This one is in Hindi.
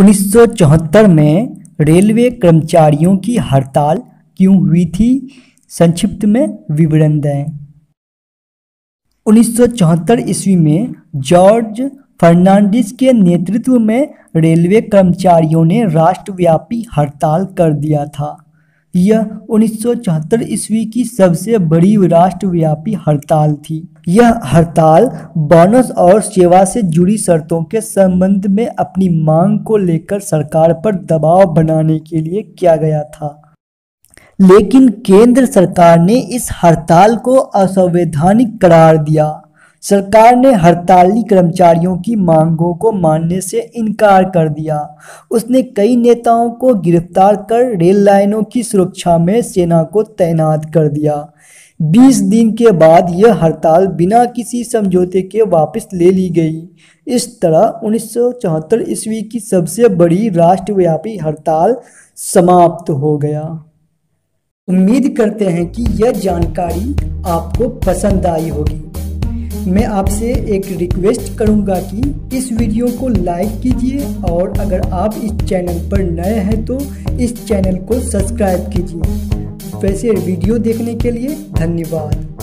1974 में रेलवे कर्मचारियों की हड़ताल क्यों हुई थी? संक्षिप्त में विवरण दें। 1974 ईस्वी में जॉर्ज फर्नांडिस के नेतृत्व में रेलवे कर्मचारियों ने राष्ट्रव्यापी हड़ताल कर दिया था। यह 1974 ईस्वी की सबसे बड़ी राष्ट्रव्यापी हड़ताल थी। यह हड़ताल बोनस और सेवा से जुड़ी शर्तों के संबंध में अपनी मांग को लेकर सरकार पर दबाव बनाने के लिए किया गया था। लेकिन केंद्र सरकार ने इस हड़ताल को असंवैधानिक करार दिया। सरकार ने हड़ताली कर्मचारियों की मांगों को मानने से इनकार कर दिया। उसने कई नेताओं को गिरफ़्तार कर रेल लाइनों की सुरक्षा में सेना को तैनात कर दिया। 20 दिन के बाद यह हड़ताल बिना किसी समझौते के वापस ले ली गई। इस तरह उन्नीस सौ चौहत्तर ईस्वी की सबसे बड़ी राष्ट्रव्यापी हड़ताल समाप्त हो गया। उम्मीद करते हैं कि यह जानकारी आपको पसंद आई होगी। मैं आपसे एक रिक्वेस्ट करूँगा कि इस वीडियो को लाइक कीजिए और अगर आप इस चैनल पर नए हैं तो इस चैनल को सब्सक्राइब कीजिए। वैसे वीडियो देखने के लिए धन्यवाद।